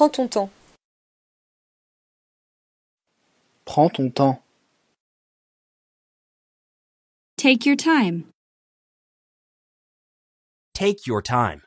Prends ton temps. Prends ton temps. Take your time. Take your time.